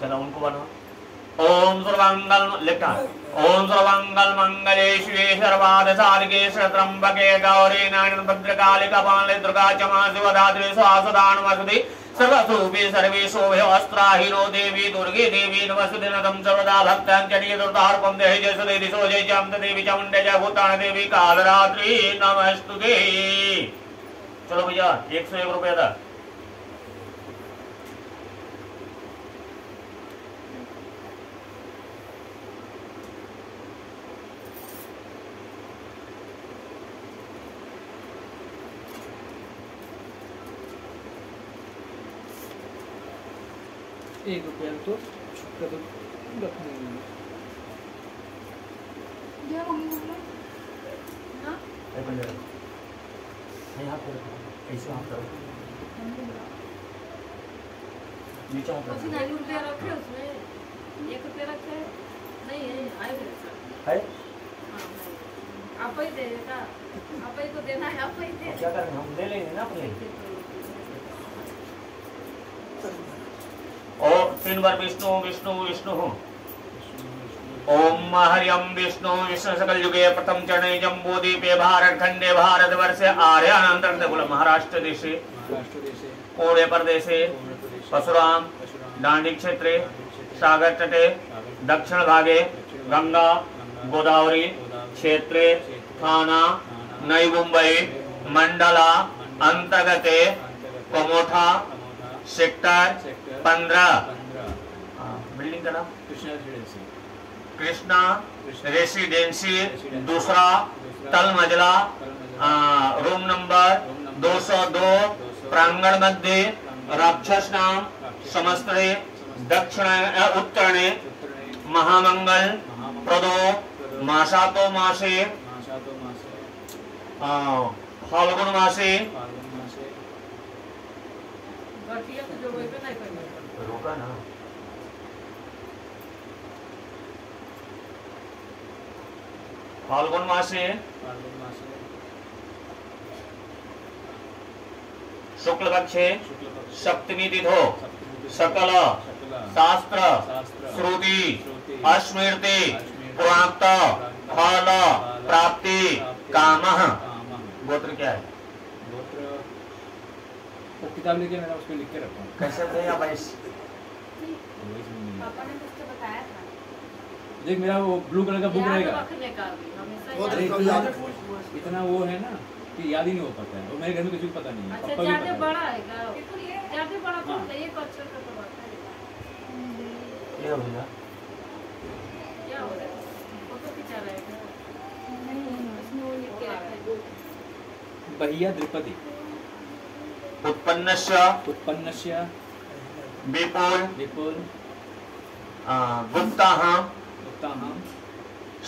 चलो उनको बनाओ ओम सर्वंगल लिखा ओम सर्वंगल मंगले शिवे सर्वाद साधके शत्रंबके गौरी नारायण भद्रकाली कपाले दुर्गा चमा शिवधात्री स्वासदान वसुदे सर्वस्वरूपे सर्वे शोभे अस्त्राहीनो देवी दुर्गे देवी नमस्ते नदम सर्वदा भक्तांजलि दुर्तार्पम देहि जय सुदेवी सो जय चामुंड देवी चामुंडे जय भूतान देवी कालरात्रि। नमस्तुते चलो भैया, एक सौ एक रुपया था। एक रुपया तो छुपका तो रखने में। हाँ? करो। है? है हाँ। आप ही आप ही को देना है आप ही दे। क्या करेंगे? हम ले लेंगे ना अपने। तीन बार विष्णु विष्णु विष्णु। ओम हरियम विष्णु विष्णु सकल युगे प्रथम चरणे जम्बू द्वीपे भारत खंडे भारत वर्षे आर्यानंतर बोला महाराष्ट्र देशे। पुणे प्रदेशे, परशुराम, दांडी क्षेत्रे, सागर तटे, दक्षिण भागे, गंगा, गोदावरी क्षेत्रे, थाना, नई मुंबई, मंडला, अंतर्गते कमोठा सेक्टर पंद्रह। बिल्डिंग का नाम कृष्णा रेसिडेंसी। कृष्णा रेसिडेंसी दूसरा तल मजला रूम नंबर 202 प्रांगण मध्ये राक्षस नाम समस्ते दक्षिण उत्तरणे महामंगल प्रदो मासातो मासे। मासातो मासे। फाल्गुन मासे। तो जो वही पे नहीं करना। रोका ना। फाल्गुन मासे। फाल्गुन मासे। शुक्ल पक्षे सप्तमी तिथो। सकल। सकल। शास्त्र। श्रुति। अस्मृति पुराक्त फल। प्राप्ति। काम। गोत्र क्या है? किताब लेके मैंने उसमें लिख के रखा कैसे थे या बाईस वही समझ में नहीं पापा ने मुझसे बताया था आता। देख मेरा वो ब्लू कलर का बुक रहेगा। वो। रखो। इतना वो है ना कि याद ही नहीं हो पाता है। और मेरे घर में किसी को पता नहीं है। अच्छा पापा भी पता बड़ा है क्या? बड़ा हाँ। तो तो है। ये हो गया? क्या हो रहा है फ़ोटो खिंचा रहा नहीं उसमें वो लिख के रखा है है बहिया द्विपदी उत्पन्नस्य। उत्पन्नस्य। विपुल। विपुल। गुप्ताः उत्ताहम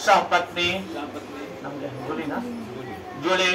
सहपत्नी पत्नी नाम क्या है? जुली ना? जूली